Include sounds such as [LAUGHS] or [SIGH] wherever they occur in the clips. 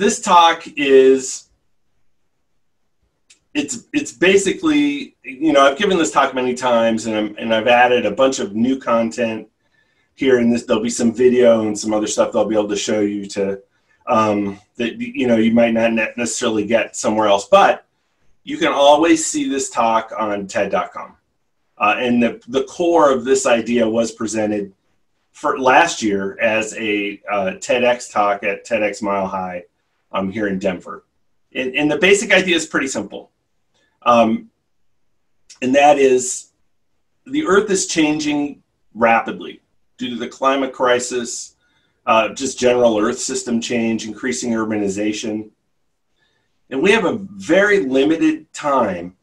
this talk is it's it's basically you know I've given this talk many times and I'm, and I've added a bunch of new content here in this. There'll be some video and some other stuff they'll be able to show you to um, that you know you might not necessarily get somewhere else but you can always see this talk on TED.com uh, and the the core of this idea was presented for last year as a uh, TEDx talk at TEDx Mile High um, here in Denver. And, and, the basic idea is pretty simple. Um, and that is the earth is changing rapidly due to the climate crisis, uh, just general earth system change, increasing urbanization. And we have a very limited time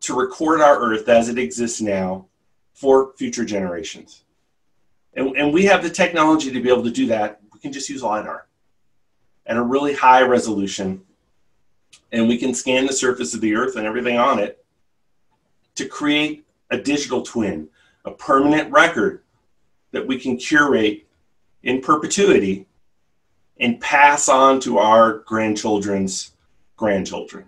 to record our earth as it exists now for future generations. And, and we have the technology to be able to do that. We can just use LiDAR at a really high resolution. And we can scan the surface of the Earth and everything on it to create a digital twin, a permanent record that we can curate in perpetuity and pass on to our grandchildren's grandchildren.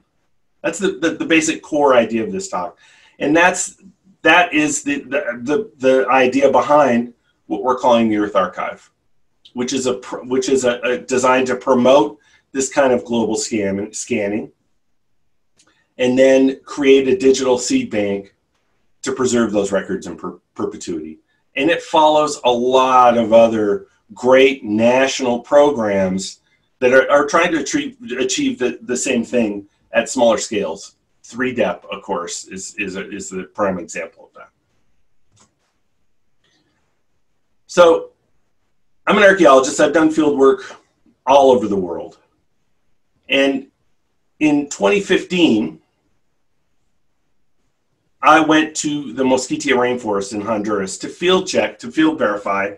That's the, the, the, basic core idea of this talk. And that's that is the, the, the, the idea behind what we're calling the Earth Archive, which is a which is a, a designed to promote this kind of global scan, scanning, and then create a digital seed bank to preserve those records in per, perpetuity. And it follows a lot of other great national programs that are, are trying to achieve, achieve the, the same thing at smaller scales. 3DEP, of course, is, is, a, is the prime example of that. So I'm an archaeologist. I've done field work all over the world. And in 2015, I went to the Mosquitia rainforest in Honduras to field check, to field verify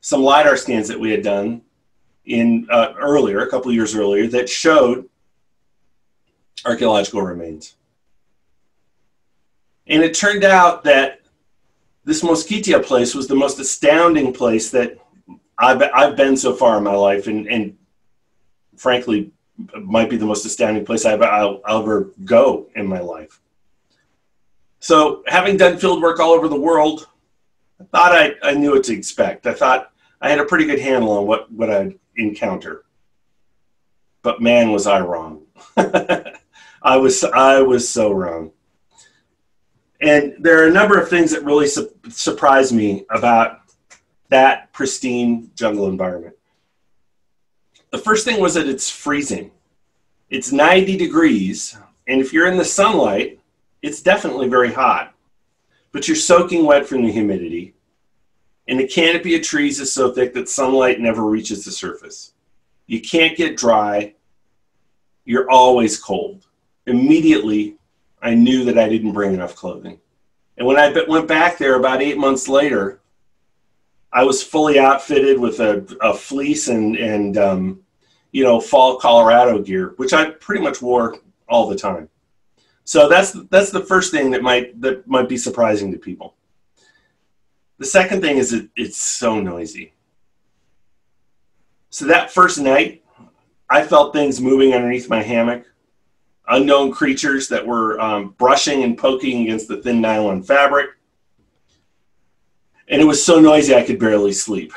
some LiDAR scans that we had done in uh, earlier, a couple years earlier, that showed archaeological remains. And it turned out that this Mosquitia place was the most astounding place that I've, I've been so far in my life, and, and frankly, might be the most astounding place I've, I'll, I'll ever go in my life. So, having done field work all over the world, I thought I, I knew what to expect. I thought I had a pretty good handle on what, what I'd encounter. But man, was I wrong. [LAUGHS] I was I was so wrong. And there are a number of things that really su- surprised me about that pristine jungle environment. The first thing was that it's freezing. It's 90 degrees, and if you're in the sunlight, it's definitely very hot. But you're soaking wet from the humidity, and the canopy of trees is so thick that sunlight never reaches the surface. You can't get dry. You're always cold. Immediately, I knew that I didn't bring enough clothing. And when I went back there about eight months later, I was fully outfitted with a, a fleece and, and um, you know, fall Colorado gear, which I pretty much wore all the time. So that's that's the first thing that might that might be surprising to people. The second thing is it's so noisy. So that first night, I felt things moving underneath my hammock unknown creatures that were um, brushing and poking against the thin nylon fabric. And it was so noisy I could barely sleep.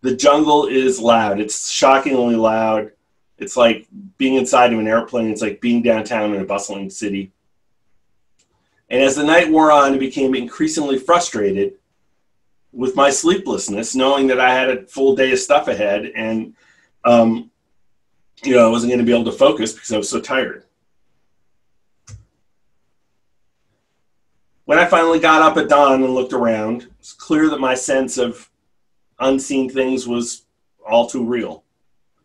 The jungle is loud. It's shockingly loud. It's like being inside of an airplane. It's like being downtown in a bustling city. And as the night wore on, I became increasingly frustrated with my sleeplessness, knowing that I had a full day of stuff ahead and, um, you know, I wasn't going to be able to focus because I was so tired. When I finally got up at dawn and looked around, it's clear that my sense of unseen things was all too real.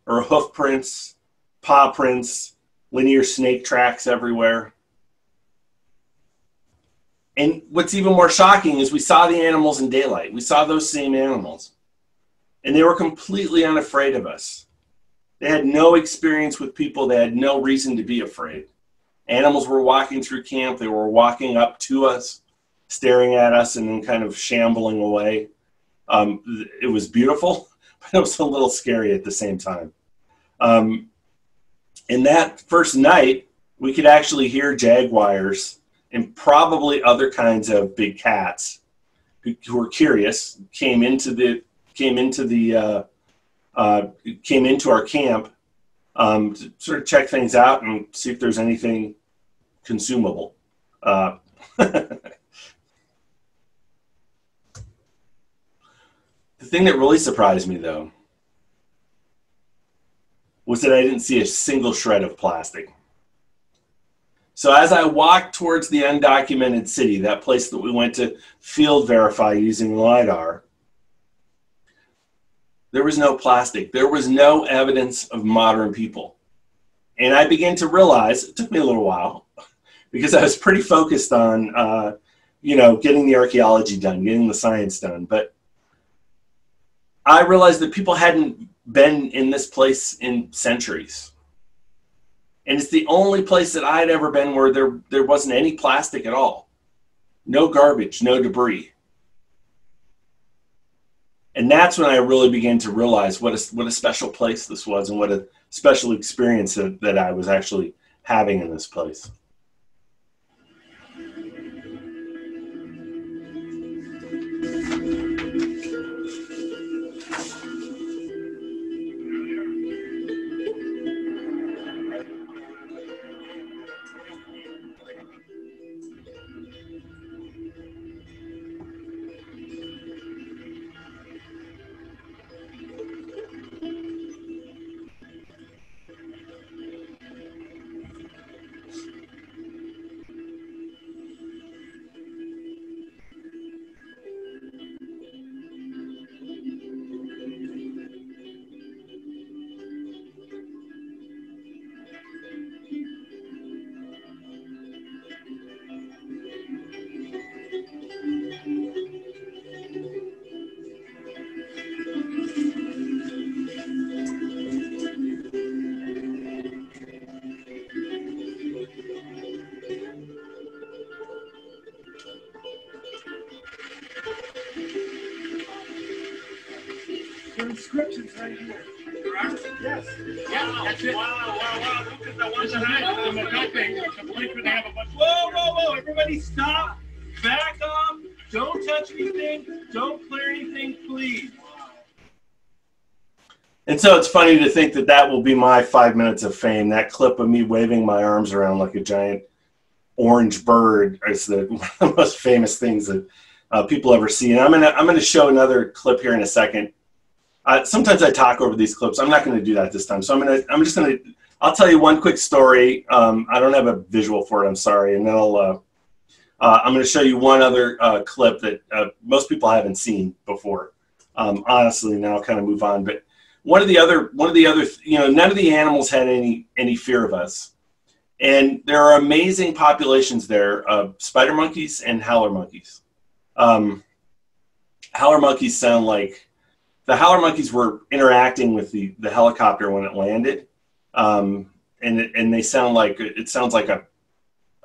Or hoof prints, paw prints, linear snake tracks everywhere. And what's even more shocking is we saw the animals in daylight. We saw those same animals. And they were completely unafraid of us. They had no experience with people, they had no reason to be afraid. Animals were walking through camp. They were walking up to us, staring at us, and then kind of shambling away. Um, it was beautiful, [LAUGHS] but it was a little scary at the same time. Um, in that first night, we could actually hear jaguars and probably other kinds of big cats who, who were curious came into the came into the uh, uh, came into our camp um, to sort of check things out and see if there's anything consumable. Uh, [LAUGHS] the thing that really surprised me, though, was that I didn't see a single shred of plastic. So as I walked towards the undocumented city, that place that we went to field verify using LiDAR, there was no plastic. There was no evidence of modern people. And I began to realize, it took me a little while, because I was pretty focused on, uh, you know, getting the archaeology done, getting the science done. But I realized that people hadn't been in this place in centuries. And it's the only place that I had ever been where there, there wasn't any plastic at all. No garbage, no debris. And that's when I really began to realize what a, what a special place this was and what a special experience that, that I was actually having in this place. Yeah. Wow, wow, wow. Look at the ones This that is I the- the helping. The place where they have a bunch. Whoa, whoa, whoa! Everybody, stop! Back up! Don't touch anything! Don't clear anything, please. And so it's funny to think that that will be my five minutes of fame. That clip of me waving my arms around like a giant orange bird is the, [LAUGHS] one of the most famous things that uh, people ever see. And I'm gonna I'm gonna show another clip here in a second. Uh, sometimes I talk over these clips. I'm not going to do that this time. So I'm gonna I'm just gonna I'll tell you one quick story. Um, I don't have a visual for it. I'm sorry, and then I'll. Uh, uh, I'm going to show you one other uh, clip that uh, most people haven't seen before. Um, honestly, now I'll kind of move on. But one of the other one of the other you know none of the animals had any any fear of us, and there are amazing populations there of spider monkeys and howler monkeys. Um, howler monkeys sound like the howler monkeys were interacting with the the helicopter when it landed, um, and and they sound like it sounds like a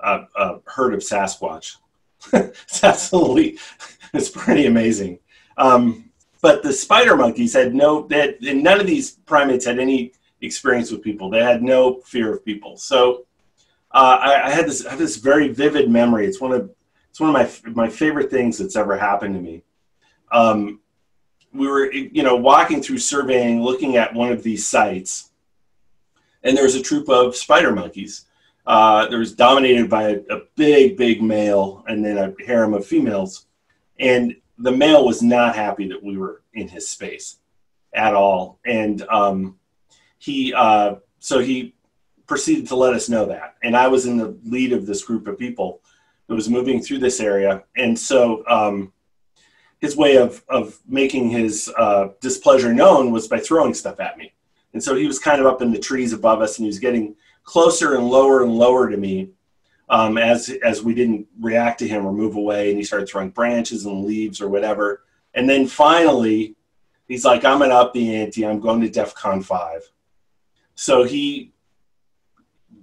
a, a herd of Sasquatch. [LAUGHS] it's absolutely, it's pretty amazing. Um, but the spider monkeys had no, they none of these primates had any experience with people. They had no fear of people. So uh, I, I, had this, I have this very vivid memory. It's one of, it's one of my my favorite things that's ever happened to me. Um, we were, you know, walking through surveying, looking at one of these sites, and there was a troop of spider monkeys uh, there was dominated by a, a, big, big male and then a harem of females. And the male was not happy that we were in his space at all. And um, he, uh, so he proceeded to let us know that. And I was in the lead of this group of people that was moving through this area. And so um, his way of, of making his uh, displeasure known was by throwing stuff at me. And so he was kind of up in the trees above us and he was getting closer and lower and lower to me um, as as we didn't react to him or move away, and he started throwing branches and leaves or whatever. And then finally, he's like, "I'm gonna up the ante. I'm going to DEFCON five. So he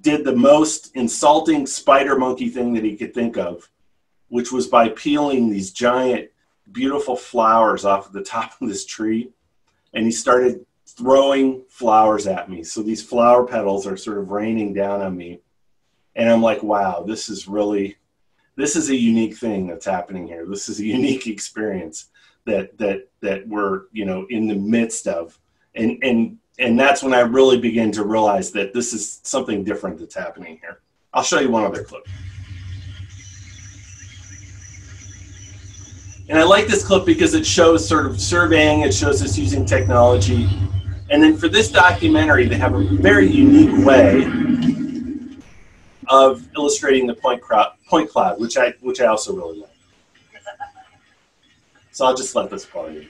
did the most insulting spider monkey thing that he could think of, which was by peeling these giant, beautiful flowers off of the top of this tree, and he started throwing flowers at me. So these flower petals are sort of raining down on me. And I'm like, wow, this is really, this is a unique thing that's happening here. This is a unique experience that, that, that we're, you know, in the midst of. And, and, and that's when I really begin to realize that this is something different that's happening here. I'll show you one other clip. And I like this clip because it shows sort of surveying, it shows us using technology. And then for this documentary, they have a very unique way of illustrating the point, crowd, point cloud, which I, which I also really like. So I'll just let this play.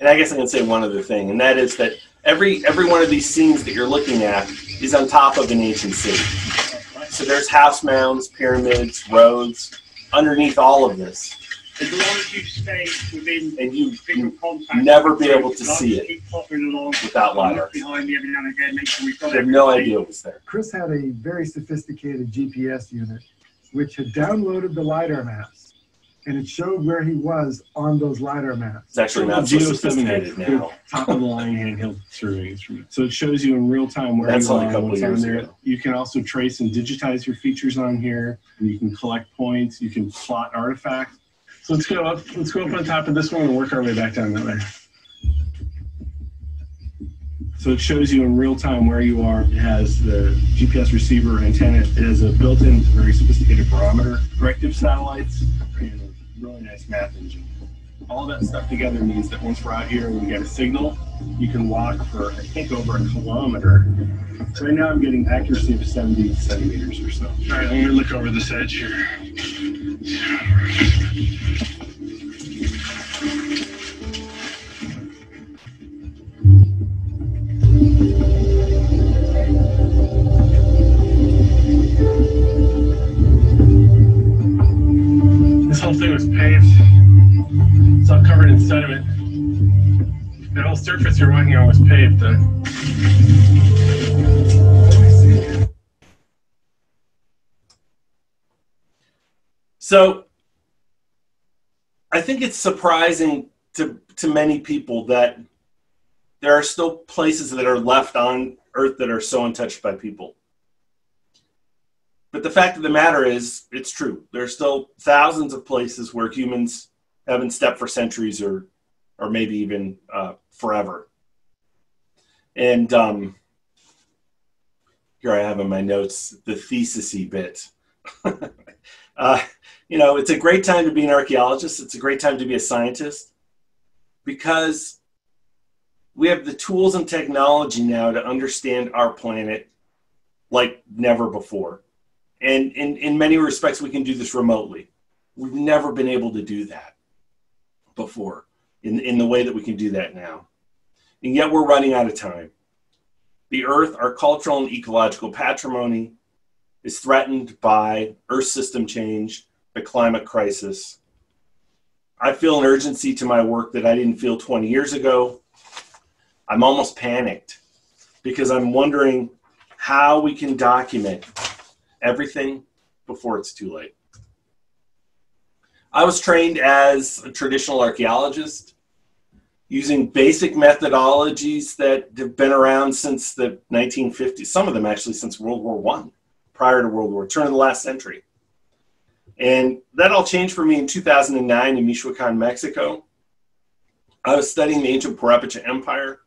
And I guess I can say one other thing, and that is that every every one of these scenes that you're looking at is on top of an ancient city. So there's house mounds, pyramids, roads underneath all of this, As long as you stay within and you, visual you contact. never be able to see it Keep popping without lidar. Behind me every now and again, make sure we've got You have no idea it was there. Chris had a very sophisticated GPS unit, which had downloaded the LiDAR maps, and it showed where he was on those LiDAR maps. It's actually not so Geo sophisticated 7 now. top of the line handheld survey instrument. So it shows you in real time where That's you only a are, what's on there. ago. You can also trace and digitize your features on here, and you can collect points. You can plot artifacts. So let's go up. Let's go up on top of this one and work our way back down that way. So it shows you in real time where you are. It has the GPS receiver antenna. It has a built-in, very sophisticated barometer, corrective satellites, and nice math engine. All that stuff together means that once we're out here and we get a signal, you can walk for I think over a kilometer. So right now I'm getting accuracy of 70 centimeters or so. All right, let me look over this edge here. Paved. It's all covered in sediment. The whole surface you're walking on was paved. Though. So I think it's surprising to, to many people that there are still places that are left on Earth that are so untouched by people. But the fact of the matter is, it's true. There are still thousands of places where humans haven't stepped for centuries or, or maybe even uh, forever. And um, here I have in my notes the thesisy bit. [LAUGHS] uh, you know, it's a great time to be an archaeologist. It's a great time to be a scientist because we have the tools and technology now to understand our planet like never before. And in, in many respects, we can do this remotely. We've never been able to do that before in, in the way that we can do that now. And yet we're running out of time. The Earth, our cultural and ecological patrimony, is threatened by Earth system change, the climate crisis. I feel an urgency to my work that I didn't feel 20 years ago. I'm almost panicked because I'm wondering how we can document everything before it's too late. I was trained as a traditional archaeologist using basic methodologies that have been around since the 1950s, some of them actually since World War One, prior to World War, turn of the last century. And that all changed for me in 2009 in Michoacan, Mexico. I was studying the ancient Purepecha Empire,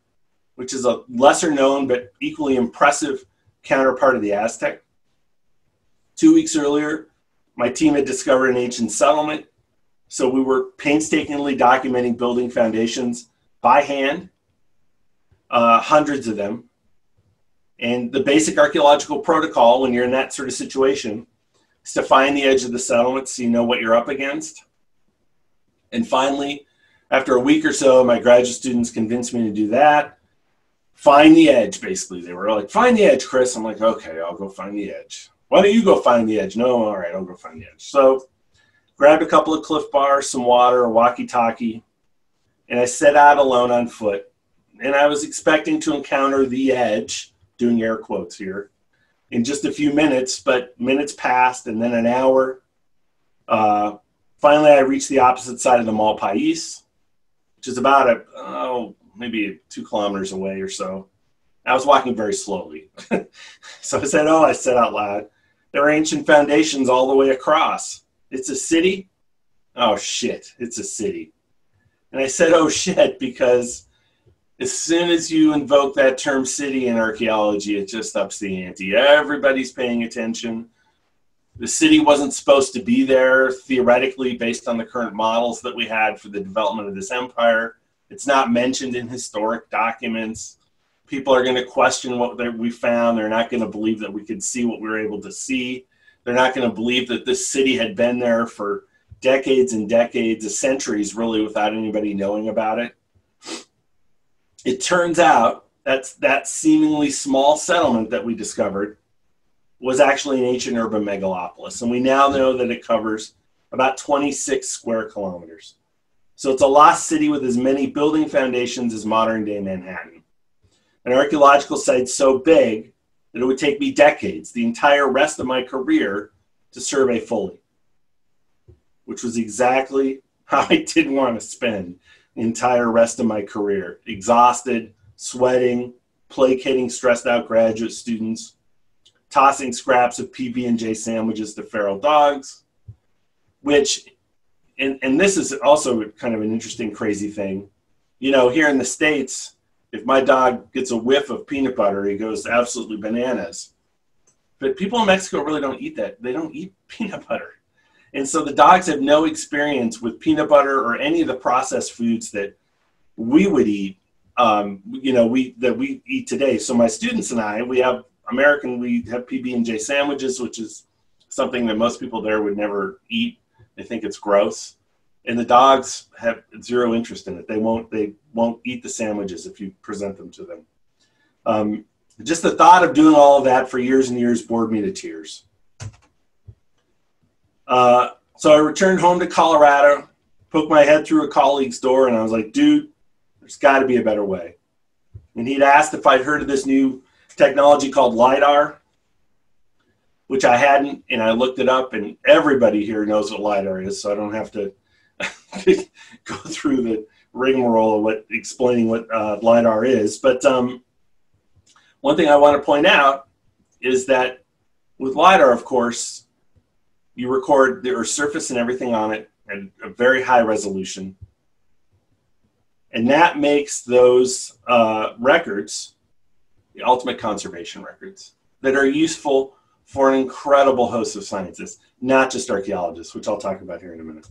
which is a lesser known but equally impressive counterpart of the Aztec. Two weeks earlier, my team had discovered an ancient settlement. So we were painstakingly documenting building foundations by hand, uh, hundreds of them. And the basic archaeological protocol when you're in that sort of situation is to find the edge of the settlement so you know what you're up against. And finally, after a week or so, my graduate students convinced me to do that. Find the edge, basically. They were like, find the edge, Chris. I'm like, okay, I'll go find the edge. Why don't you go find the edge? No, all right, I'll go find the edge. So grabbed a couple of cliff bars, some water, a walkie-talkie, and I set out alone on foot. And I was expecting to encounter the edge, doing air quotes here, in just a few minutes, but minutes passed and then an hour. Uh, finally, I reached the opposite side of the Malpais, which is about a, oh, maybe two kilometers away or so. I was walking very slowly. [LAUGHS] so I said, Oh, I said out loud, there are ancient foundations all the way across. It's a city? Oh, shit, it's a city. And I said, Oh, [LAUGHS] shit, because as soon as you invoke that term city in archaeology, it just ups the ante. Everybody's paying attention. The city wasn't supposed to be there theoretically based on the current models that we had for the development of this empire. It's not mentioned in historic documents. People are going to question what we found. They're not going to believe that we could see what we were able to see. They're not going to believe that this city had been there for decades and decades, centuries, really, without anybody knowing about it. It turns out that that seemingly small settlement that we discovered was actually an ancient urban megalopolis, and we now know that it covers about 26 square kilometers. So it's a lost city with as many building foundations as modern day Manhattan. An archaeological site so big that it would take me decades, the entire rest of my career, to survey fully, which was exactly [LAUGHS] how I didn't want to spend the entire rest of my career. Exhausted, sweating, placating stressed out graduate students, tossing scraps of PB&J sandwiches to feral dogs, which and and this is also kind of an interesting, crazy thing. You know, here in the states, if my dog gets a whiff of peanut butter, he goes absolutely bananas. But people in Mexico really don't eat that. They don't eat [LAUGHS] peanut butter. And so the dogs have no experience with peanut butter or any of the processed foods that we would eat. Um, you know, we that we eat today. So my students and I, we have American, we have PB and J sandwiches, which is something that most people there would never eat. They think it's gross, and the dogs have zero interest in it. They won't. They won't eat the sandwiches if you present them to them. Um, just the thought of doing all of that for years and years bored me to tears. Uh, so I returned home to Colorado, poked my head through a colleague's door, and I was like, dude, there's got to be a better way. And he'd asked if I'd heard of this new technology called LIDAR which I hadn't, and I looked it up, and everybody here knows what lidar is, so I don't have to [LAUGHS] go through the rigmarole of what explaining what uh, lidar is. But um, one thing I want to point out is that with lidar, of course, you record the Earth's surface and everything on it at a very high resolution, and that makes those uh, records the ultimate conservation records that are useful for an incredible host of scientists, not just archaeologists, which I'll talk about here in a minute.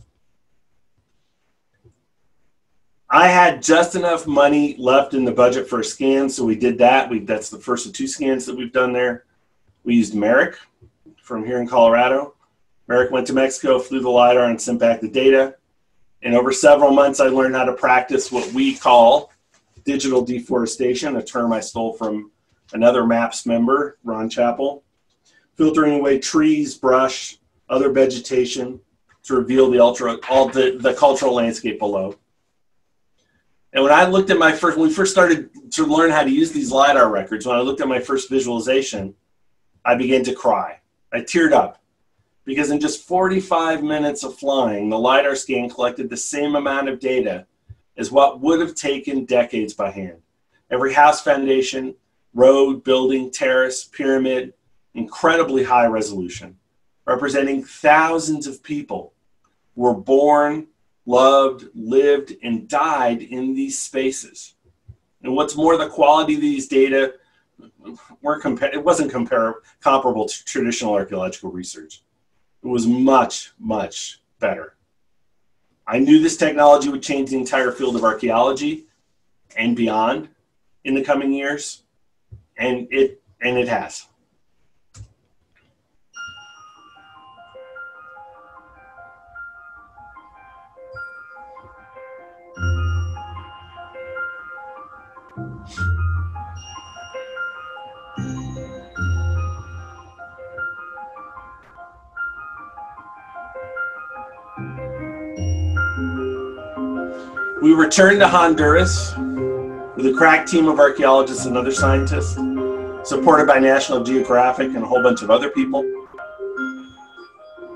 I had just enough money left in the budget for a scan, so we did that. We, that's the first of two scans that we've done there. We used Merrick from here in Colorado. Merrick went to Mexico, flew the LiDAR, and sent back the data. And over several months, I learned how to practice what we call digital deforestation, a term I stole from another MAPPS member, Ron Chappell filtering away trees, brush, other vegetation to reveal the ultra all the, the cultural landscape below. And when I looked at my first, when we first started to learn how to use these LiDAR records, when I looked at my first visualization, I began to cry. I teared up because in just 45 minutes of flying, the LiDAR scan collected the same amount of data as what would have taken decades by hand. Every house foundation, road, building, terrace, pyramid, incredibly high resolution, representing thousands of people were born, loved, lived, and died in these spaces. And what's more, the quality of these data weren't compa- it wasn't compar- comparable to traditional archaeological research. It was much, much better. I knew this technology would change the entire field of archaeology and beyond in the coming years, and it and it has. We returned to Honduras with a crack team of archaeologists and other scientists supported by National Geographic and a whole bunch of other people.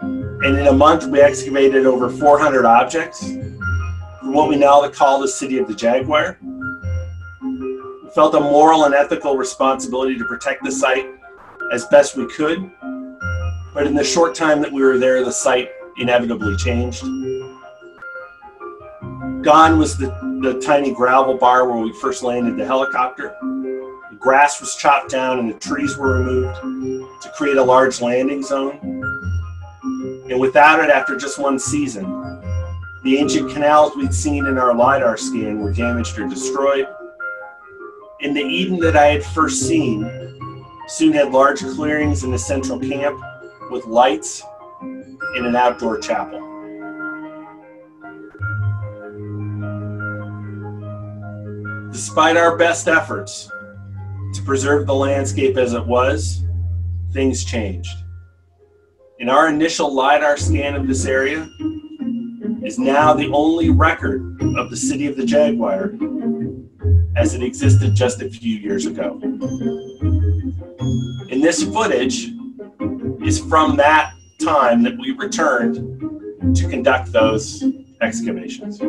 And in a month, we excavated over 400 objects from what we now call the City of the Jaguar. Felt a moral and ethical responsibility to protect the site as best we could. But in the short time that we were there, the site inevitably changed. Gone was the, the tiny gravel bar where we first landed the helicopter. The grass was chopped down and the trees were removed to create a large landing zone. And without it, after just one season, the ancient canals we'd seen in our LiDAR scan were damaged or destroyed. And the Eden that I had first seen soon had large clearings in the central camp with lights and an outdoor chapel. Despite our best efforts to preserve the landscape as it was, things changed. In our initial LiDAR scan of this area is now the only record of the city of the Jaguar as it existed just a few years ago. And this footage is from that time that we returned to conduct those excavations.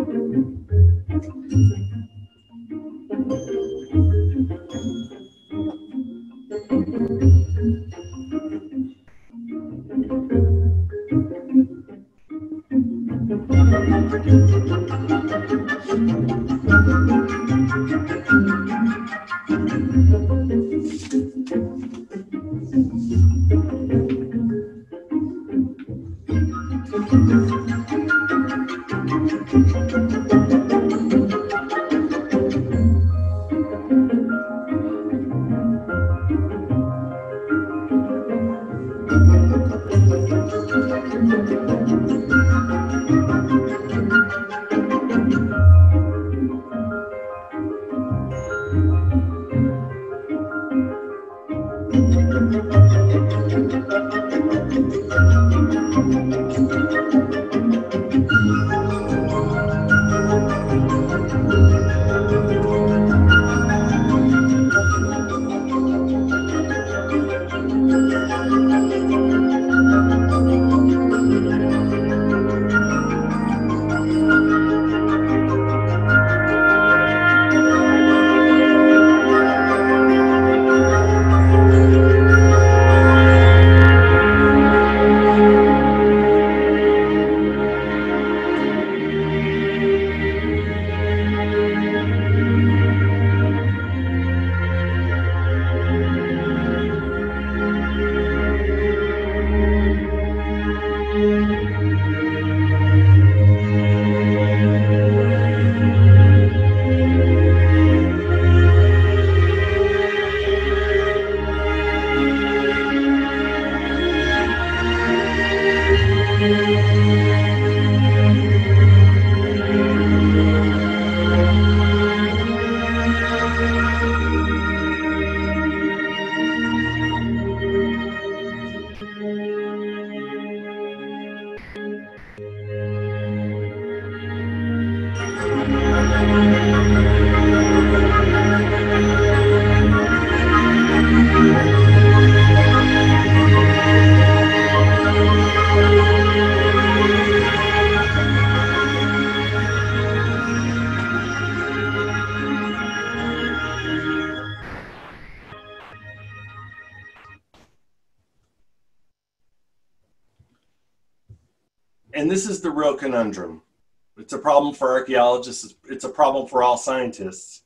For archaeologists, it's a problem for all scientists.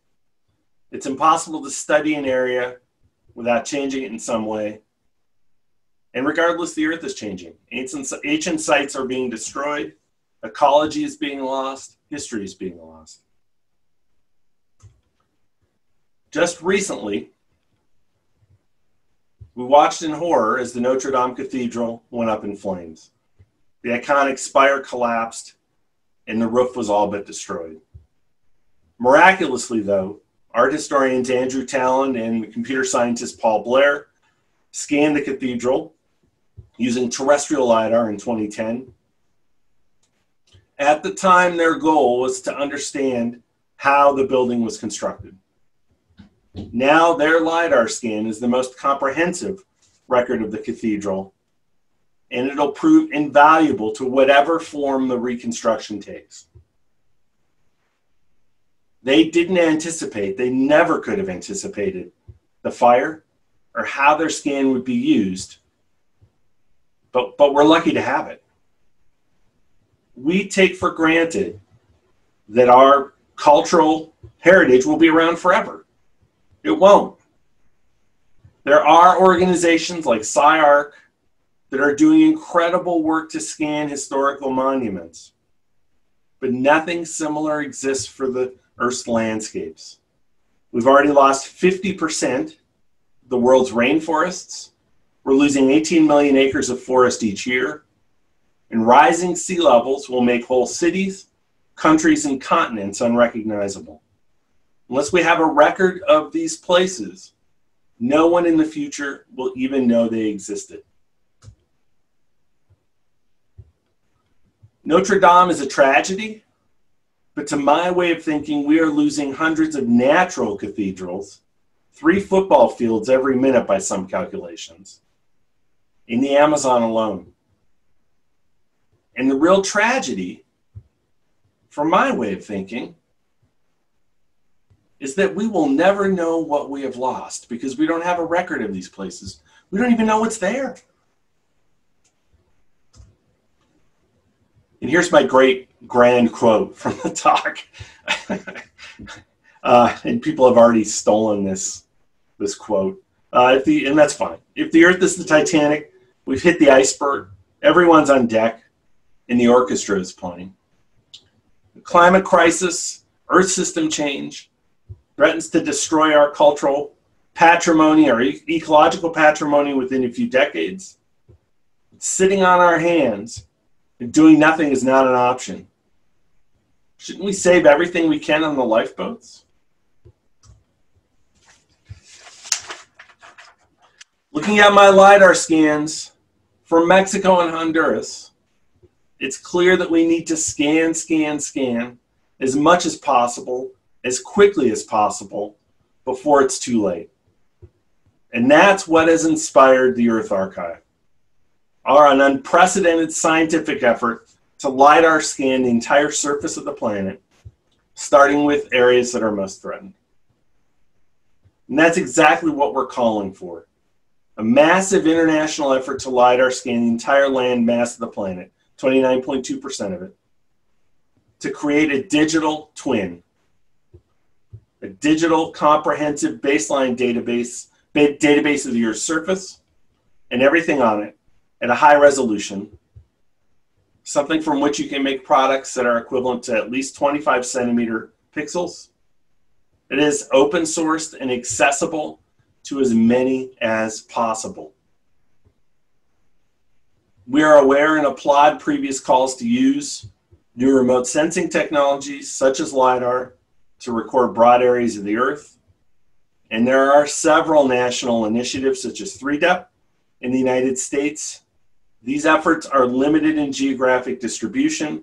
It's impossible to study an area without changing it in some way. And regardless, the earth is changing. Ancient, ancient sites are being destroyed, ecology is being lost, history is being lost. Just recently, we watched in horror as the Notre Dame Cathedral went up in flames. The iconic spire collapsed and the roof was all but destroyed. Miraculously, though, art historians Andrew Tallon and computer scientist Paul Blaer scanned the cathedral using terrestrial LiDAR in 2010. At the time, their goal was to understand how the building was constructed. Now their LiDAR scan is the most comprehensive record of the cathedral, and it'll prove invaluable to whatever form the reconstruction takes. They didn't anticipate, they never could have anticipated the fire or how their scan would be used, but, but we're lucky to have it. We take for granted that our cultural heritage will be around forever. It won't. There are organizations like CyArk that are doing incredible work to scan historical monuments, but nothing similar exists for the Earth's landscapes. We've already lost 50% of the world's rainforests. We're losing 18 million acres of forest each year. And rising sea levels will make whole cities, countries, and continents unrecognizable. Unless we have a record of these places, no one in the future will even know they existed. Notre Dame is a tragedy, but to my way of thinking, we are losing hundreds of natural cathedrals, three football fields every minute by some calculations, in the Amazon alone. And the real tragedy, from my way of thinking, is that we will never know what we have lost because we don't have a record of these places. We don't even know what's there. And here's my great grand quote from the talk. [LAUGHS] uh, and people have already stolen this this quote. Uh, if the and that's fine. If the Earth is the Titanic, we've hit the iceberg. Everyone's on deck, and the orchestra is playing. The climate crisis, Earth system change, threatens to destroy our cultural patrimony, our e- ecological patrimony within a few decades. Sitting on our hands and doing nothing is not an option. Shouldn't we save everything we can on the lifeboats? Looking at my LiDAR scans from Mexico and Honduras, it's clear that we need to scan, scan, scan as much as possible as quickly as possible before it's too late. And that's what has inspired the Earth Archive. Our an unprecedented scientific effort to LiDAR scan the entire surface of the planet, starting with areas that are most threatened. And that's exactly what we're calling for. A massive international effort to LiDAR scan the entire land mass of the planet, 29.2% of it, to create a digital twin a digital comprehensive baseline database, database of the Earth's surface and everything on it at a high resolution, something from which you can make products that are equivalent to at least 25 centimeter pixels. It is open sourced and accessible to as many as possible. We are aware and applaud previous calls to use new remote sensing technologies such as LiDAR to record broad areas of the Earth. And there are several national initiatives, such as 3DEP in the United States. These efforts are limited in geographic distribution,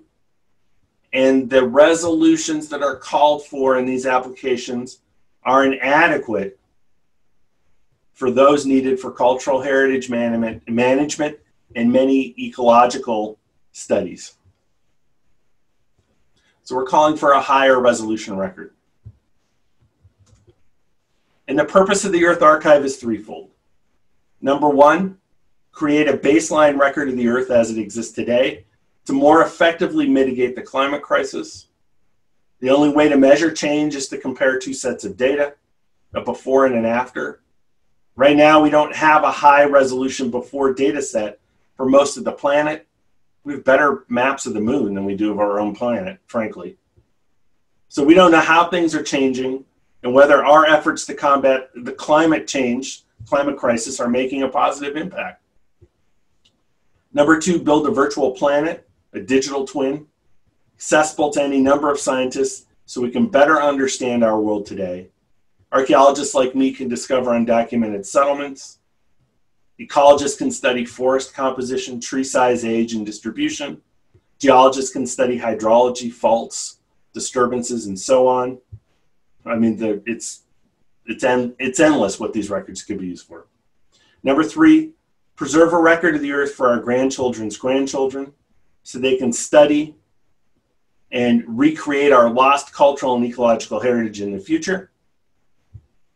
and the resolutions that are called for in these applications are inadequate for those needed for cultural heritage management, and many ecological studies. So we're calling for a higher resolution record. And the purpose of the Earth Archive is threefold. Number one, create a baseline record of the Earth as it exists today to more effectively mitigate the climate crisis. The only way to measure change is to compare two sets of data, a before and an after. Right now, we don't have a high resolution before data set for most of the planet, we have better maps of the moon than we do of our own planet, frankly. So we don't know how things are changing and whether our efforts to combat the climate change, climate crisis, are making a positive impact. Number two, build a virtual planet, a digital twin, accessible to any number of scientists so we can better understand our world today. Archaeologists like me can discover undocumented settlements, Ecologists can study forest composition, tree size, age, and distribution. Geologists can study hydrology, faults, disturbances, and so on. I mean, the, it's it's, en- it's endless what these records could be used for. Number three, preserve a record of the earth for our grandchildren's grandchildren so they can study and recreate our lost cultural and ecological heritage in the future.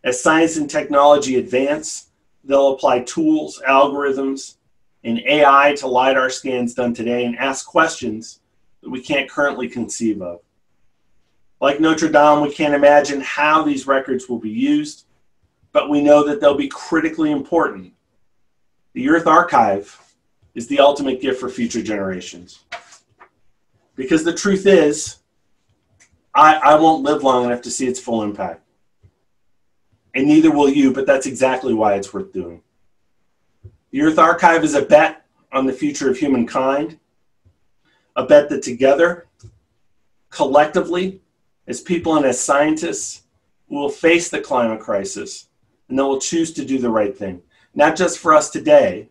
As science and technology advance, they'll apply tools, algorithms, and AI to LiDAR scans done today and ask questions that we can't currently conceive of. Like Notre Dame, we can't imagine how these records will be used, but we know that they'll be critically important. The Earth Archive is the ultimate gift for future generations. Because the truth is, I, I won't live long enough to see its full impact. And neither will you, but that's exactly why it's worth doing. The Earth Archive is a bet on the future of humankind, a bet that together, collectively, as people and as scientists, we will face the climate crisis and that we'll choose to do the right thing, not just for us today,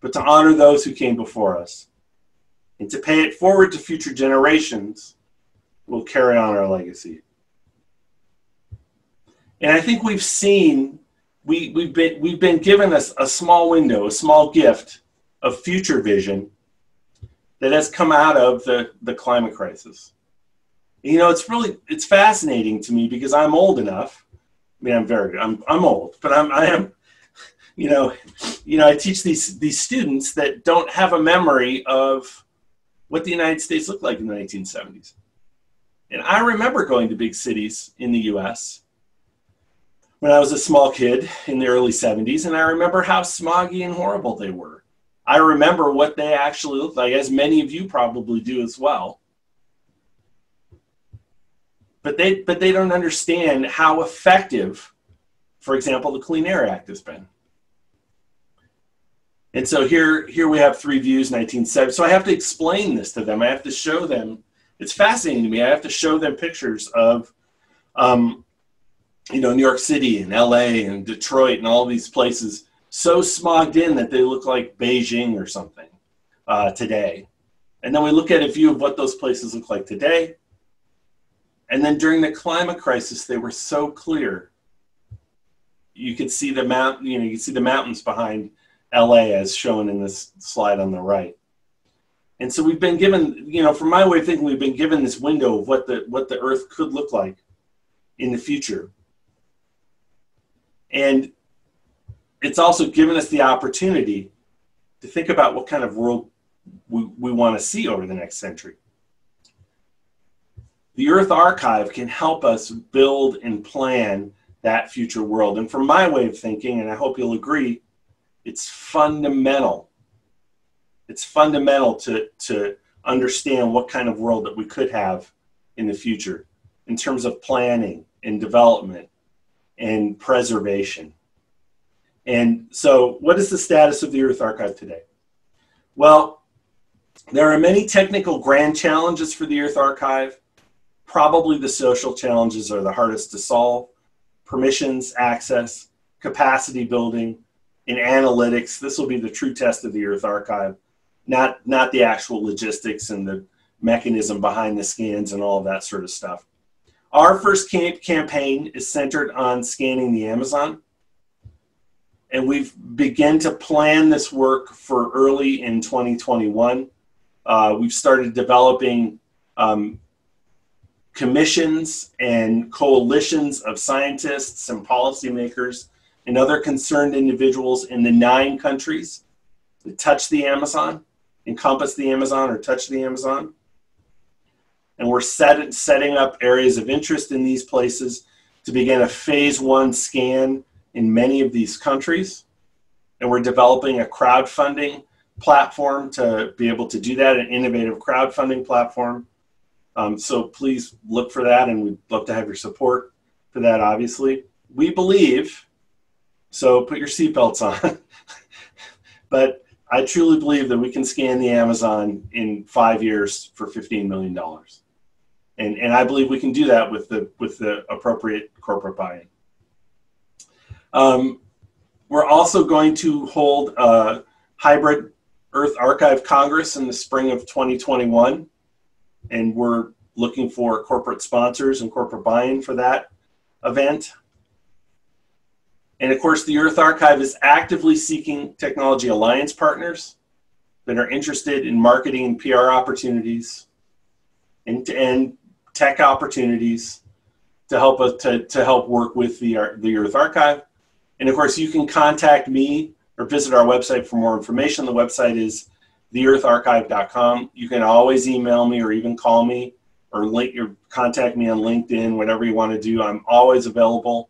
but to honor those who came before us and to pay it forward to future generations will carry on our legacy. And I think we've seen, we, we've, been, we've been given a, a small window, a small gift of future vision that has come out of the, the climate crisis. You know, it's really, it's fascinating to me because I'm old enough. I mean, I'm very, I'm, I'm old, but I'm, I am, you know, you know, I teach these, these students that don't have a memory of what the United States looked like in the 1970s. And I remember going to big cities in the US when I was a small kid in the early 70s, and I remember how smoggy and horrible they were. I remember what they actually looked like, as many of you probably do as well. But they, but they don't understand how effective, for example, the Clean Air Act has been. And so here, here we have three views, 1970. So I have to explain this to them. I have to show them. It's fascinating to me. I have to show them pictures of, um, you know, New York City and LA and Detroit and all these places so smogged in that they look like Beijing or something uh, today. And then we look at a view of what those places look like today. And then during the climate crisis, they were so clear. You could see the mountain, you know, you could see the mountains behind LA as shown in this slide on the right. And so we've been given, you know, from my way of thinking, we've been given this window of what the what the Earth could look like in the future. And it's also given us the opportunity to think about what kind of world we, we want to see over the next century. The Earth Archive can help us build and plan that future world. And from my way of thinking, and I hope you'll agree, it's fundamental. It's fundamental to, to understand what kind of world that we could have in the future in terms of planning and development and preservation. And so, what is the status of the Earth Archive today? Well, there are many technical grand challenges for the Earth Archive. Probably the social challenges are the hardest to solve permissions, access, capacity building, in analytics. This will be the true test of the Earth Archive, not not the actual logistics and the mechanism behind the scans and all that sort of stuff. Our first camp campaign is centered on scanning the Amazon. And we've begun to plan this work for early in 2021. Uh, we've started developing um, commissions and coalitions of scientists and policymakers and other concerned individuals in the nine countries that touch the Amazon, encompass the Amazon, or touch the Amazon. And we're set, setting up areas of interest in these places to begin a phase one scan in many of these countries. And we're developing a crowdfunding platform to be able to do that, an innovative crowdfunding platform. Um, so please look for that, and we'd love to have your support for that, obviously. We believe so put your seatbelts on. [LAUGHS] but I truly believe that we can scan the Amazon in five years for $15 million. And, and I believe we can do that with the, with the appropriate corporate buy-in. Um, we're also going to hold a hybrid Earth Archive Congress in the spring of 2021. And we're looking for corporate sponsors and corporate buy-in for that event. And of course, the Earth Archive is actively seeking technology alliance partners that are interested in marketing and PR opportunities and, and tech opportunities to help us to, to help work with the, the Earth Archive. And of course, you can contact me or visit our website for more information. The website is theeartharchive.com. You can always email me or even call me or link or contact me on LinkedIn, whatever you want to do. I'm always available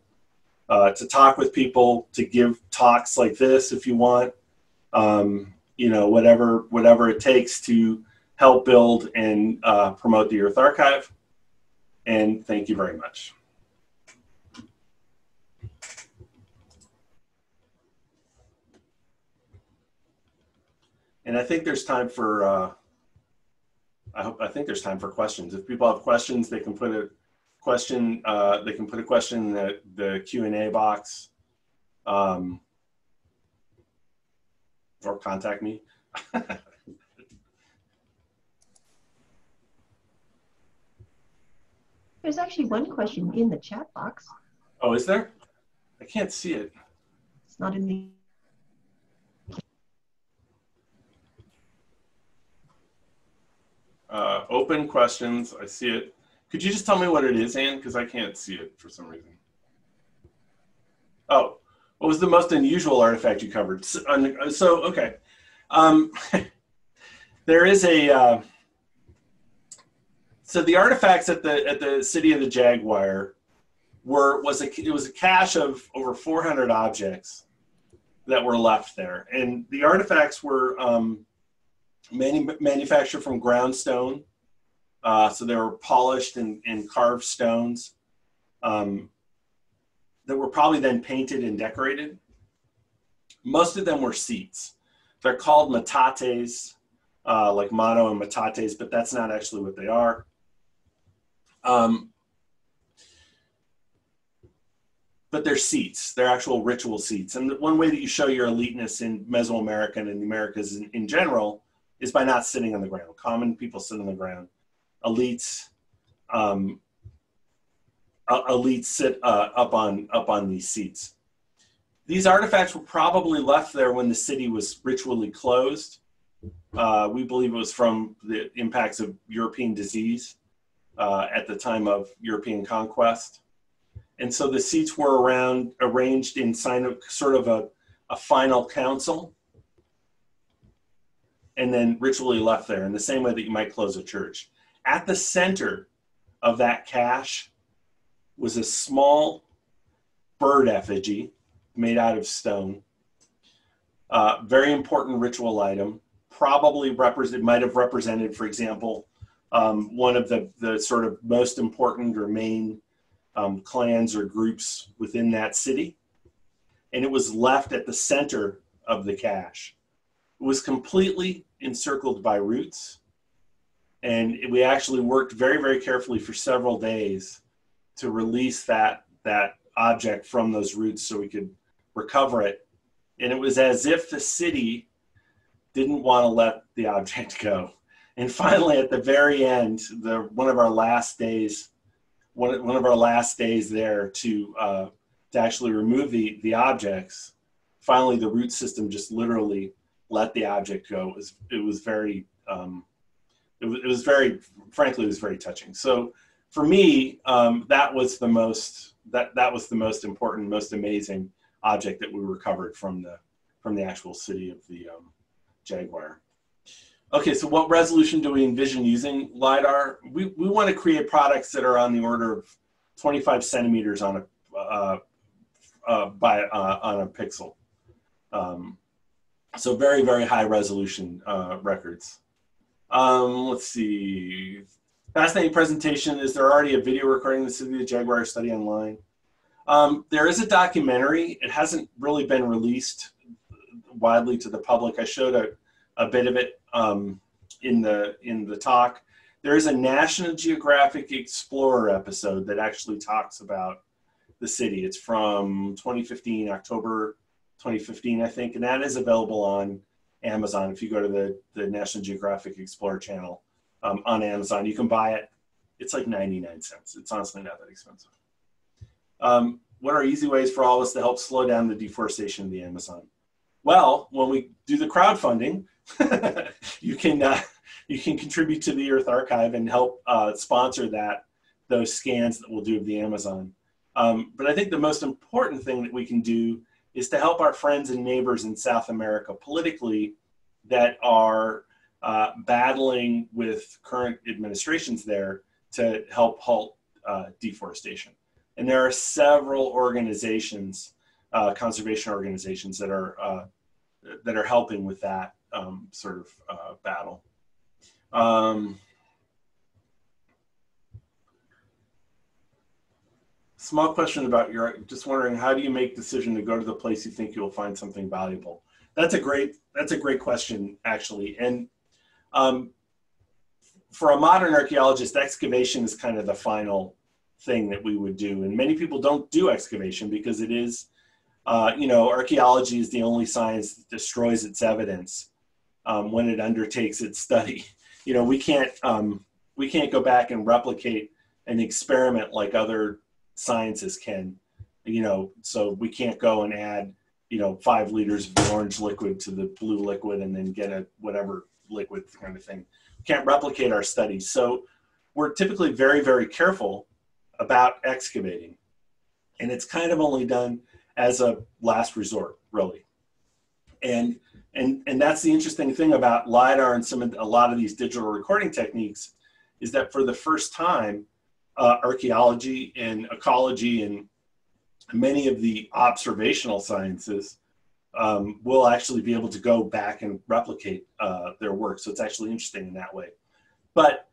uh, to talk with people, to give talks like this if you want. Um, you know, whatever whatever it takes to help build and uh, promote the Earth Archive. And thank you very much. And I think there's time for, uh, I hope, I think there's time for questions. If people have questions, they can put a question, uh, they can put a question in the, the Q&A box um, or contact me. [LAUGHS] There's actually one question in the chat box. Oh, is there? I can't see it. It's not in the Uh, open questions. I see it. Could you just tell me what it is, Anne? Because I can't see it for some reason. Oh, what was the most unusual artifact you covered? So, uh, so okay. Um, [LAUGHS] there is a. Uh, so the artifacts at the at the city of the Jaguar were was a it was a cache of over 400 objects that were left there, and the artifacts were um, manu- manufactured from ground stone. Uh, so they were polished and, and carved stones um, that were probably then painted and decorated. Most of them were seats. They're called metates, uh, like mano and metates, but that's not actually what they are. Um, but they're seats. They're actual ritual seats. And one way that you show your eliteness in Mesoamerica and in the Americas in, in general is by not sitting on the ground. Common people sit on the ground. Elites, um, elites sit uh, up on up on these seats. These artifacts were probably left there when the city was ritually closed. Uh, we believe it was from the impacts of European disease uh, at the time of European conquest. And so the seats were around arranged in sign of sort of a, a final council and then ritually left there in the same way that you might close a church. At the center of that cache was a small bird effigy made out of stone. Uh, very important ritual item. Probably represent might have represented, for example, um, one of the, the sort of most important or main um, clans or groups within that city. And it was left at the center of the cache. It was completely encircled by roots. And we actually worked very, very carefully for several days to release that, that object from those roots so we could recover it. And it was as if the city didn't want to let the object [LAUGHS] go. And finally, at the very end, the one of our last days, one, one of our last days there to uh, to actually remove the the objects, finally the root system just literally let the object go. It was, it was very, um, it, was, it was very, frankly, it was very touching. So for me, um, that was the most, that, that was the most important, most amazing object that we recovered from the, from the actual city of the um, Jaguar. Okay, so what resolution do we envision using LiDAR? We, we want to create products that are on the order of 25 centimeters on a, uh, uh, by, uh, on a pixel. Um, so very, very high resolution uh, records. Um, let's see. Fascinating presentation. Is there already a video recording of the City of Jaguar study online? Um, there is a documentary. It hasn't really been released widely to the public. I showed a, a bit of it um, in the in the talk. There is a National Geographic Explorer episode that actually talks about the city. It's from 2015, October 2015, I think, and that is available on Amazon. If you go to the, the National Geographic Explorer channel um, on Amazon, you can buy it. It's like 99 cents. It's honestly not that expensive. Um, what are easy ways for all of us to help slow down the deforestation of the Amazon? Well, when we do the crowdfunding, [LAUGHS] you can uh, you can contribute to the Earth Archive and help uh, sponsor that those scans that we'll do of the Amazon. Um, but I think the most important thing that we can do is to help our friends and neighbors in South America politically that are uh, battling with current administrations there to help halt uh, deforestation. And there are several organizations, uh, conservation organizations, that are uh, that are helping with that um, sort of uh, battle. Um, small question about your just wondering how do you make decision to go to the place you think you'll find something valuable? That's a great that's a great question actually. And um, for a modern archaeologist excavation is kind of the final thing that we would do. And many people don't do excavation because it is uh, you know archaeology is the only science that destroys its evidence um, when it undertakes its study. [LAUGHS] You know we can't um, we can't go back and replicate an experiment like other sciences can you know so we can't go and add you know five liters of orange liquid to the blue liquid and then get a whatever liquid kind of thing. We can't replicate our studies. So we're typically very very careful about excavating. And it's kind of only done as a last resort really. And and and that's the interesting thing about lidar and some of a lot of these digital recording techniques is that for the first time uh, archaeology and ecology and many of the observational sciences um, will actually be able to go back and replicate uh, their work. So it's actually interesting in that way. But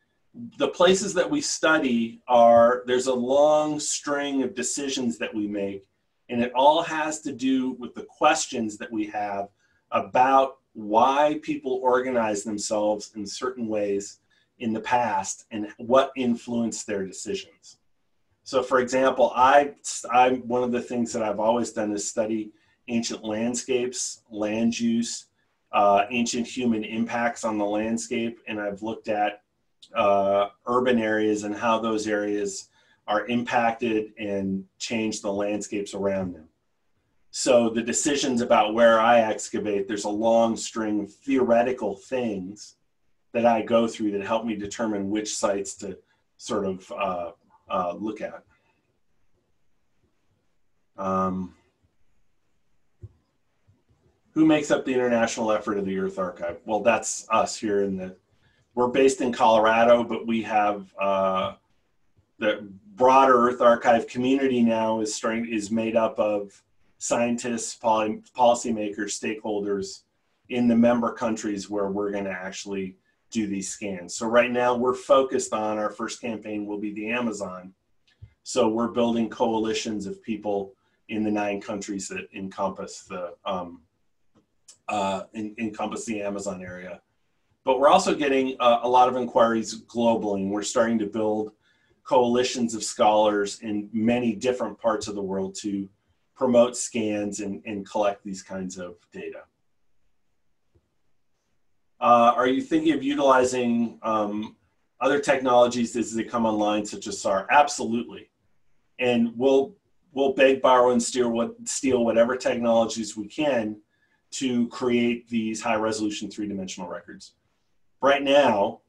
the places that we study are there's a long string of decisions that we make, and it all has to do with the questions that we have about why people organize themselves in certain ways in the past and what influenced their decisions. So, for example, I, I'm one of the things that I've always done is study ancient landscapes, land use, uh, ancient human impacts on the landscape, and I've looked at uh, urban areas and how those areas are impacted and change the landscapes around them. So the decisions about where I excavate, there's a long string of theoretical things that I go through that help me determine which sites to sort of uh, uh, look at. Um, who makes up the international effort of the Earth Archive? Well, that's us here in the. We're based in Colorado, but we have uh, the broader Earth Archive community now is starting is made up of scientists, poly, policymakers, stakeholders in the member countries where we're going to actually do these scans. So right now we're focused on our first campaign will be the Amazon. So we're building coalitions of people in the nine countries that encompass the um, uh, in, encompass the Amazon area. But we're also getting uh, a lot of inquiries globally, and we're starting to build coalitions of scholars in many different parts of the world to promote scans and, and collect these kinds of data. Uh, are you thinking of utilizing um, other technologies as they come online, such as SAR? Absolutely. And we'll, we'll beg, borrow, and steal, what, steal whatever technologies we can to create these high resolution three dimensional records. Right now,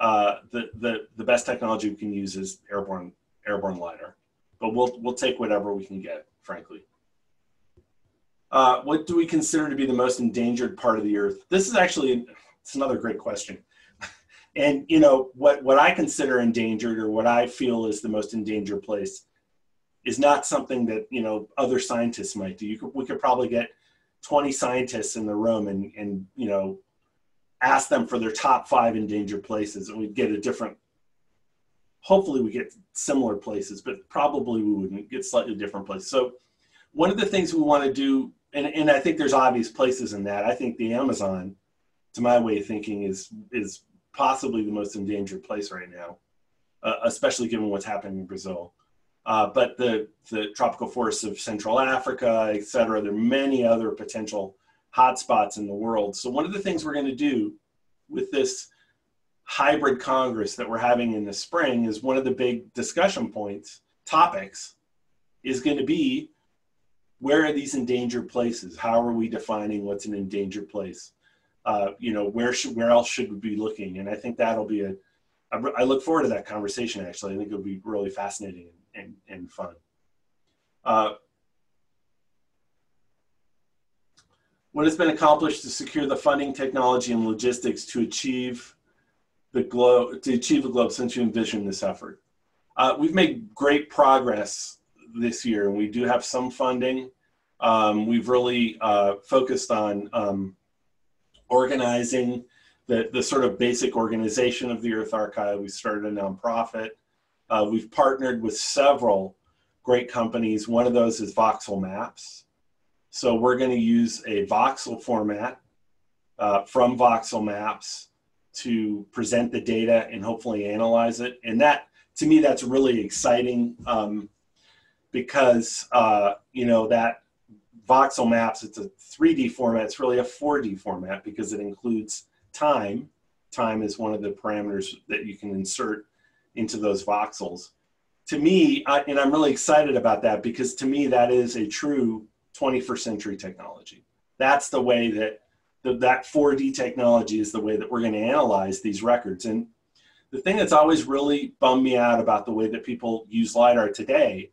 uh, the, the, the best technology we can use is airborne, airborne LiDAR. But we'll, we'll take whatever we can get, frankly. Uh, what do we consider to be the most endangered part of the earth? This is actually it's another great question. [LAUGHS] and you know what what I consider endangered or what I feel is the most endangered place is not something that you know other scientists might do. You could, we could probably get 20 scientists in the room and and you know ask them for their top five endangered places and we'd get a different hopefully we get similar places but probably we wouldn't get slightly different places so one of the things we want to do and, and i think there's obvious places in that i think the amazon to my way of thinking, is is possibly the most endangered place right now, uh, especially given what's happening in Brazil. Uh, but the the tropical forests of Central Africa, et cetera, there are many other potential hotspots in the world. So one of the things we're going to do with this hybrid Congress that we're having in the spring is one of the big discussion points, topics, is going to be where are these endangered places? How are we defining what's an endangered place? Uh, you know, where should where else should we be looking? And I think that'll be a. I, look forward to that conversation. Actually, I think it'll be really fascinating and and fun. Uh, what has been accomplished to secure the funding, technology, and logistics to achieve the globe to achieve the globe since you envisioned this effort? Uh, we've made great progress this year, and we do have some funding. Um, we've really uh, focused on um, organizing the, the sort of basic organization of the Earth Archive. We started a nonprofit. Uh, we've partnered with several great companies. One of those is Voxel Maps. So we're going to use a voxel format uh, from Voxel Maps to present the data and hopefully analyze it. And that, to me, that's really exciting um, because, uh, you know, that Voxel Maps, it's a 3D format. It's really a 4D format because it includes time. Time is one of the parameters that you can insert into those voxels. To me, I, and I'm really excited about that because to me, that is a true 21st century technology. That's the way that the, that 4D technology is the way that we're going to analyze these records. And the thing that's always really bummed me out about the way that people use LiDAR today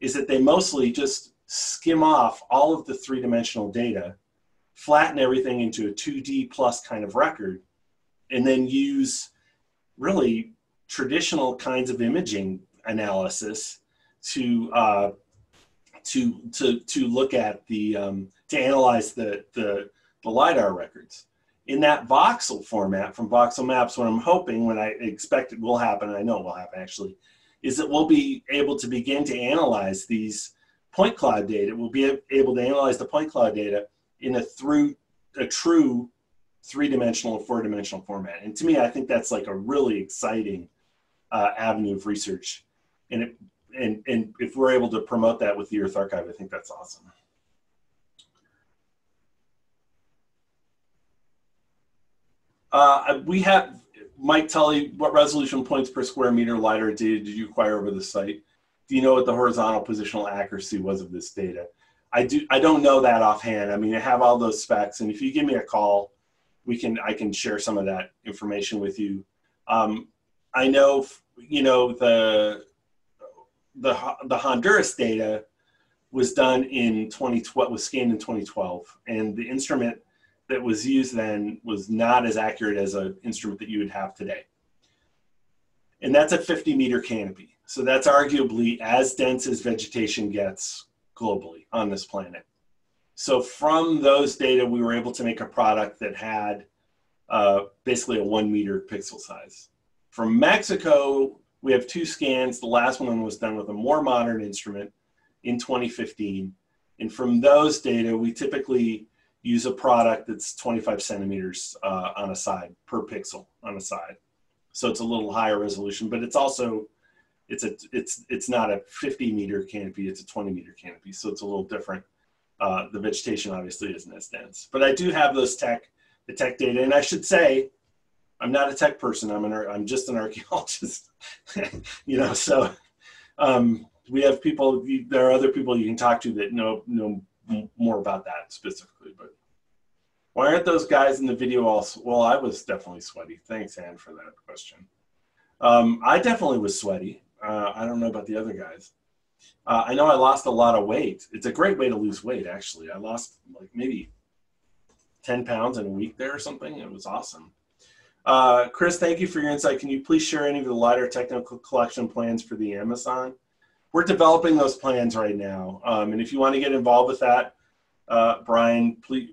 is that they mostly just skim off all of the three dimensional data, flatten everything into a 2D plus kind of record, and then use really traditional kinds of imaging analysis to uh, to to to look at the um, to analyze the, the the lidar records. In that voxel format from voxel maps what i'm hoping when i expect it will happen i know it will happen actually is that we'll be able to begin to analyze these point cloud data. We'll be able to analyze the point cloud data in a through a true three-dimensional four-dimensional format. And to me i think that's like a really exciting uh, avenue of research. And it and and if we're able to promote that with the Earth Archive, I think that's awesome. Uh, we have Mike Tully. What resolution points per square meter lidar data did you acquire over the site? Do you know what the horizontal positional accuracy was of this data? I do. I don't know that offhand. I mean, I have all those specs, and if you give me a call, we can. I can share some of that information with you. Um, I know, you know, the the the Honduras data was done in 2012 was scanned in 2012 and the instrument that was used then was not as accurate as an instrument that you would have today and that's a 50 meter canopy so that's arguably as dense as vegetation gets globally on this planet so from those data we were able to make a product that had uh, basically a one meter pixel size from mexico we have two scans. The last one was done with a more modern instrument in 2015. And from those data, we typically use a product that's 25 centimeters uh, on a side per pixel on a side. So it's a little higher resolution, but it's also it's a it's it's not a 50 meter canopy; it's a 20 meter canopy. So it's a little different. Uh, the vegetation obviously isn't as dense, but I do have those tech the tech data, and I should say I'm not a tech person. I'm an I'm just an [LAUGHS] archaeologist. you know, so um, we have people. There are other people you can talk to that know know more about that specifically. But why aren't those guys in the video also? Well, I was definitely sweaty. Thanks, Anne, for that question. Um, I definitely was sweaty. Uh, I don't know about the other guys. Uh, I know I lost a lot of weight. It's a great way to lose weight, actually. I lost like maybe 10 pounds in a week there or something. It was awesome. Uh, Chris, thank you for your insight. Can you please share any of the LiDAR technical collection plans for the Amazon? We're developing those plans right now. Um, and if you want to get involved with that, uh, Brian, please,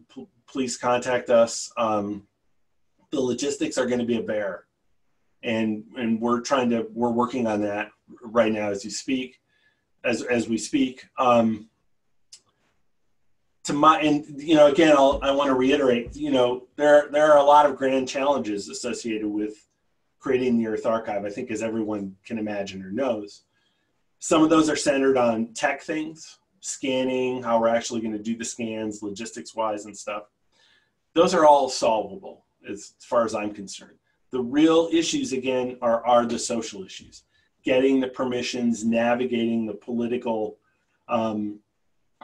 please contact us. Um, the logistics are going to be a bear. And, and we're trying to, we're working on that right now as you speak, as, as we speak. Um, to my and you know again I'll, i want to reiterate you know there there are a lot of grand challenges associated with creating the earth archive i think as everyone can imagine or knows some of those are centered on tech things scanning how we're actually going to do the scans logistics wise and stuff. Those are all solvable as far as i'm concerned. The real issues again are are the social issues. Getting the permissions navigating the political um,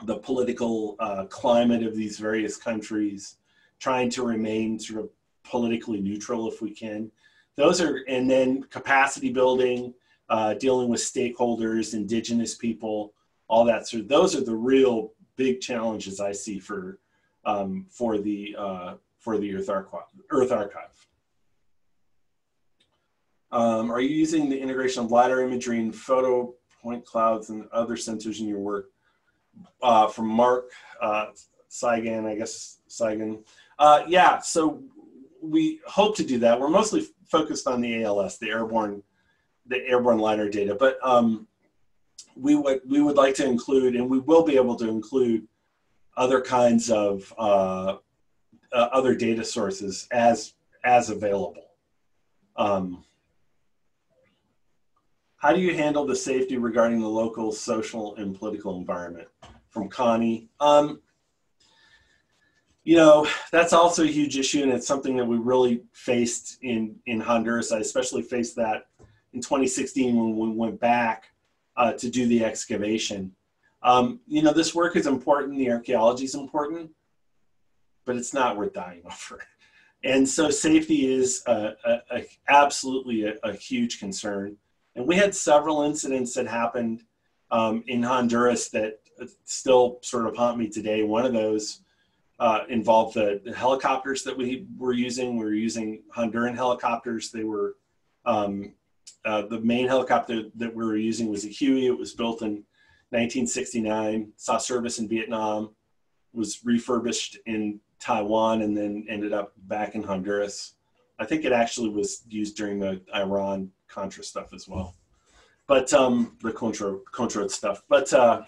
the political uh, climate of these various countries, trying to remain sort of politically neutral if we can. Those are, and then capacity building, uh, dealing with stakeholders, indigenous people, all that sort of, those are the real big challenges I see for, um, for the, uh, for the Earth, Archive. Earth Archive. Um, are you using the integration of LiDAR imagery and photo point clouds and other sensors in your work? Uh, from Mark uh, Saigan, I guess Saigan. Uh, yeah, so we hope to do that. We're mostly focused on the ALS, the airborne, the airborne LiDAR data, but um, we would we would like to include, and we will be able to include other kinds of uh, uh, other data sources as as available. Um, how do you handle the safety regarding the local social and political environment? From Connie. Um, you know, that's also a huge issue, and it's something that we really faced in, in Honduras. I especially faced that in 2016 when we went back uh, to do the excavation. Um, you know, this work is important, the archaeology is important, but it's not worth dying [LAUGHS] over. And so safety is a, a, a absolutely a, huge concern. And we had several incidents that happened um, in Honduras that still sort of haunt me today. One of those uh, involved the, the, helicopters that we were using. We were using Honduran helicopters. They were um, uh, the main helicopter that we were using was a Huey. It was built in 1969, saw service in Vietnam, was refurbished in Taiwan, and then ended up back in Honduras. I think it actually was used during the Iran Contra stuff as well, but um, the Contra Contra stuff. But uh,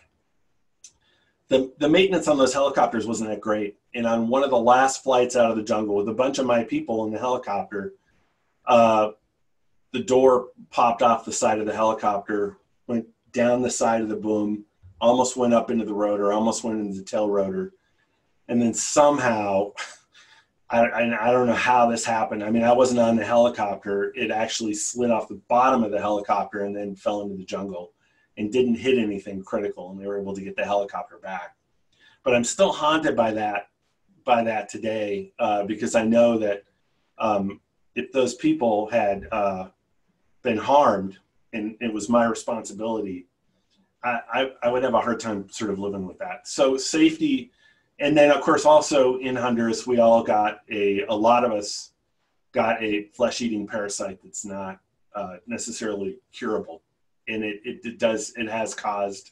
the the maintenance on those helicopters wasn't that great and on one of the last flights out of the jungle with a bunch of my people in the helicopter, uh, the door popped off the side of the helicopter, went down the side of the boom, almost went up into the rotor, almost went into the tail rotor, and then somehow, [LAUGHS] I, I, I don't know how this happened. I mean, I wasn't on the helicopter. It actually slid off the bottom of the helicopter and then fell into the jungle and didn't hit anything critical, and they were able to get the helicopter back. But I'm still haunted by that by that today uh, because I know that um, if those people had uh, been harmed and it was my responsibility, I, I, I, would have a hard time sort of living with that. So safety, and then of course also in Honduras we all got a a lot of us got a flesh-eating parasite that's not uh, necessarily curable, and it, it, it does it has caused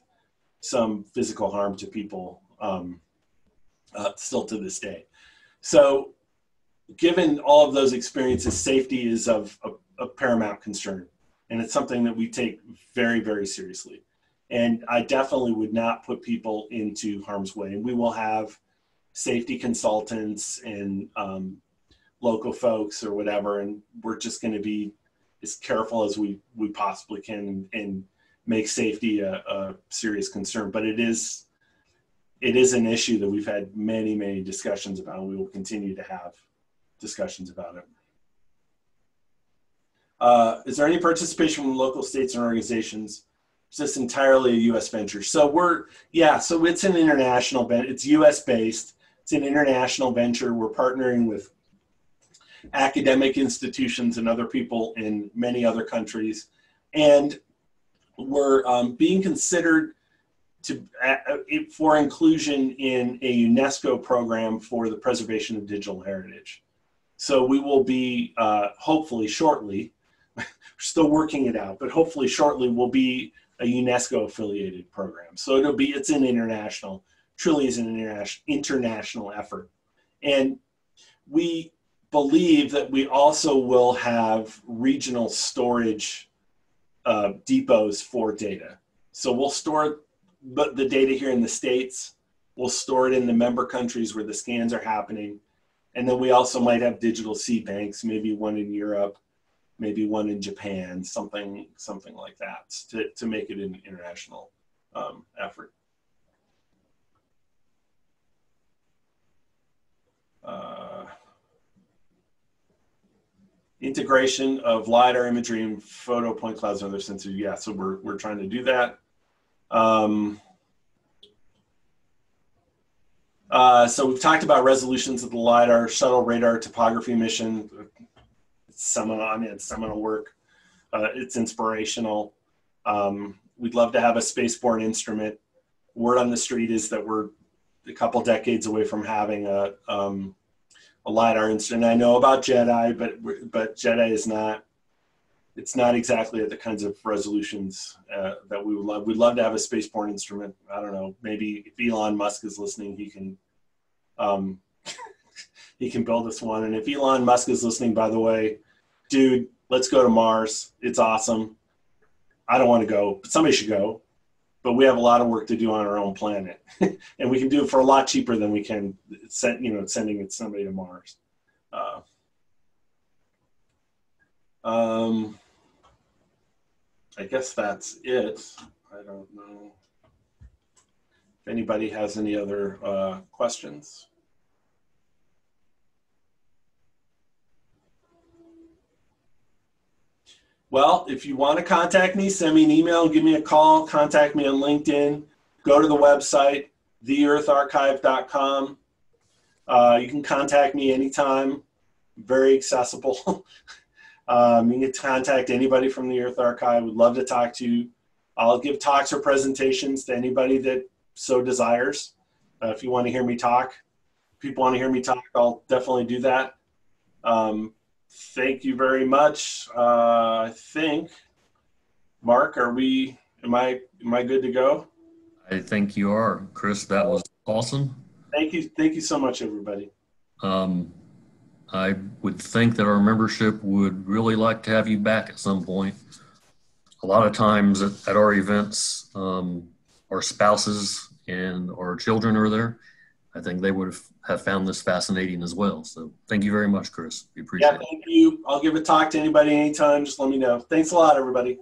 some physical harm to people. Um, uh, still to this day. So, given all of those experiences, safety is of a, a paramount concern, and it's something that we take very, very seriously. And I definitely would not put people into harm's way. And we will have safety consultants and um, local folks or whatever, and we're just going to be as careful as we we possibly can and, and make safety a, a, serious concern. But it is it is an issue that we've had many, many discussions about, and we will continue to have discussions about it. Uh, is there any participation from local states and organizations? Is this entirely a U.S. venture? So we're, yeah, so it's an international, it's U.S. based. It's an international venture. We're partnering with academic institutions and other people in many other countries. And we're um, being considered to uh, for inclusion in a UNESCO program for the preservation of digital heritage. So we will be uh, hopefully shortly, [LAUGHS] we're still working it out, but hopefully shortly will be a UNESCO affiliated program. So it'll be it's an international, truly is an international international effort, and we believe that we also will have regional storage uh, depots for data. So we'll store but the data here in the states we'll store it in the member countries where the scans are happening and then we also might have digital seed banks maybe one in europe maybe one in japan something something like that to, to make it an international um, effort uh, integration of lidar imagery and photo point clouds and other sensors yeah so we're, we're trying to do that um, Uh, so we've talked about resolutions of the LiDAR shuttle radar topography mission. It's seminal, I mean, it's seminal work. Uh, it's inspirational. Um, we'd love to have a spaceborne instrument. Word on the street is that we're a couple decades away from having a, um, a LiDAR instrument. I know about GEDI, but, but GEDI is not it's not exactly the kinds of resolutions uh, that we would love. We'd love to have a spaceborne instrument. I don't know. Maybe if Elon Musk is listening, he can um, he can build us one. And if Elon Musk is listening, by the way, dude, let's go to Mars. It's awesome. I don't want to go, but somebody should go. But we have a lot of work to do on our own planet, [LAUGHS] and we can do it for a lot cheaper than we can send, you know, sending somebody to Mars. Uh, um, I guess that's it. I don't know if anybody has any other uh, questions. Well, if you want to contact me, send me an email, give me a call, contact me on LinkedIn, go to the website, theeartharchive.com. Uh, you can contact me anytime, very accessible. [LAUGHS] Um, you can contact anybody from the Earth Archive. Would love to talk to you. I'll give talks or presentations to anybody that so desires. Uh, if you want to hear me talk, people want to hear me talk, I'll definitely do that. Um, thank you very much. Uh, I think, Mark, are we? Am I? Am I good to go? I think you are, Chris. That was awesome. Thank you. Thank you so much, everybody. Um, I would think that our membership would really like to have you back at some point. A lot of times at, at our events, um, our spouses and our children are there. I think they would have found this fascinating as well. So thank you very much, Chris. We appreciate yeah, thank you. I'll give a talk to anybody anytime. Just let me know. Thanks a lot, everybody.